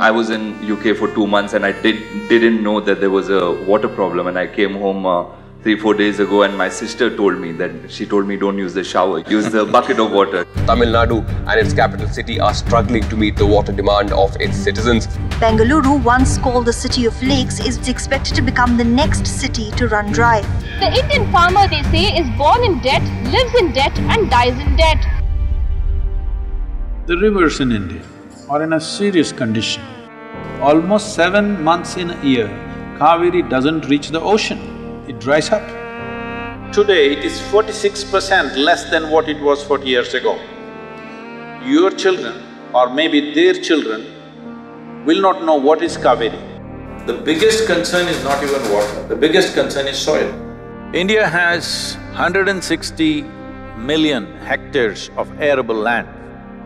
I was in UK for two months and I did, didn't know that there was a water problem and I came home uh, three, four days ago and my sister told me that she told me don't use the shower, use the bucket of water. Tamil Nadu and its capital city are struggling to meet the water demand of its citizens. Bengaluru, once called the city of lakes, is expected to become the next city to run dry. The Indian farmer, they say, is born in debt, lives in debt and dies in debt. The rivers in India are in a serious condition. Almost seven months in a year, Cauvery doesn't reach the ocean, it dries up. Today, it is forty-six percent less than what it was forty years ago. Your children or maybe their children will not know what is Cauvery. The biggest concern is not even water, the biggest concern is soil. India has 160 million hectares of arable land.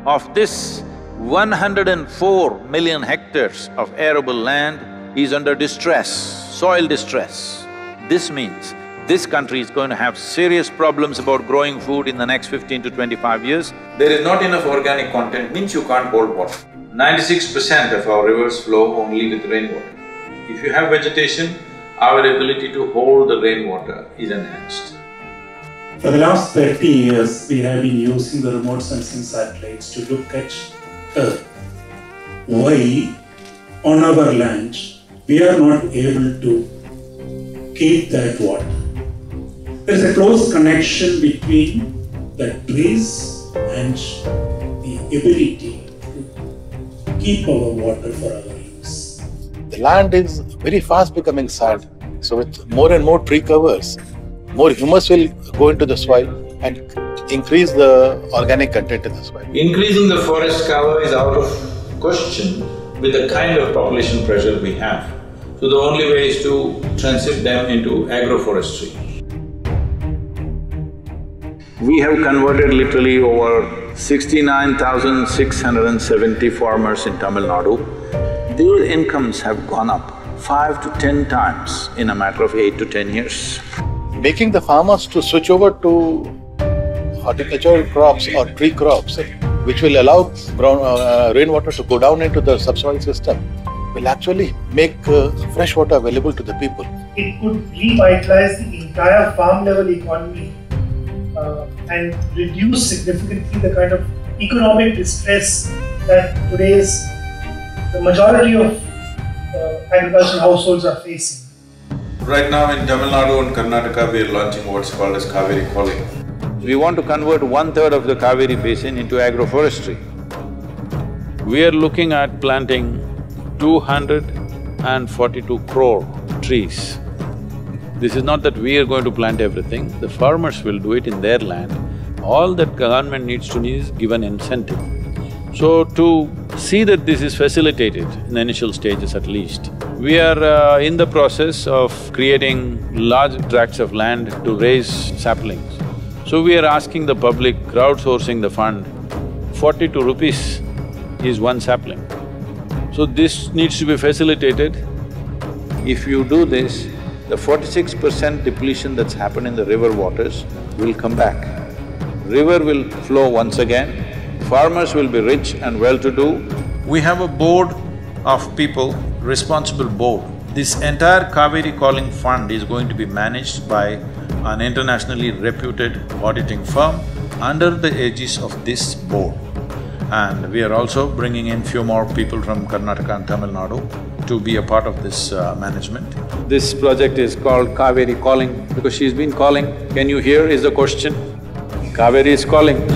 Of this, 104 million hectares of arable land is under distress, soil distress. This means this country is going to have serious problems about growing food in the next fifteen to twenty-five years. There is not enough organic content, means you can't hold water. Ninety-six percent of our rivers flow only with rainwater. If you have vegetation, our ability to hold the rainwater is enhanced. For the last 30 years, we have been using the remote sensing satellites to look at Earth. Why, on our lands we are not able to keep that water? There is a close connection between the trees and the ability to keep our water for our use. The land is very fast becoming sand. So with more and more tree covers, more humus will go into the soil and increase the organic content in the soil. Increasing the forest cover is out of question with the kind of population pressure we have. So the only way is to transit them into agroforestry. We have converted literally over sixty-nine thousand six hundred and seventy farmers in Tamil Nadu. Their incomes have gone up five to ten times in a matter of eight to ten years. Making the farmers to switch over to horticultural crops or tree crops, which will allow ground, uh, rainwater to go down into the subsoil system, will actually make uh, fresh water available to the people. It could revitalize the entire farm level economy uh, and reduce significantly the kind of economic distress that today's the majority of uh, agricultural households are facing. Right now in Tamil Nadu and Karnataka, we are launching what's called as Cauvery Calling. We want to convert one-third of the Cauvery basin into agroforestry. We are looking at planting two hundred and forty-two crore trees. This is not that we are going to plant everything, the farmers will do it in their land. All that government needs to do is give an incentive. So to see that this is facilitated in the initial stages at least, we are uh, in the process of creating large tracts of land to raise saplings. So we are asking the public, crowdsourcing the fund, forty-two rupees is one sapling. So this needs to be facilitated. If you do this, the forty-six percent depletion that's happened in the river waters will come back. River will flow once again, farmers will be rich and well-to-do. We have a board of people, responsible board. This entire Cauvery Calling Fund is going to be managed by an internationally reputed auditing firm under the aegis of this board. And we are also bringing in few more people from Karnataka and Tamil Nadu to be a part of this uh, management. This project is called Cauvery Calling because she's been calling. Can you hear is the question? Cauvery is calling.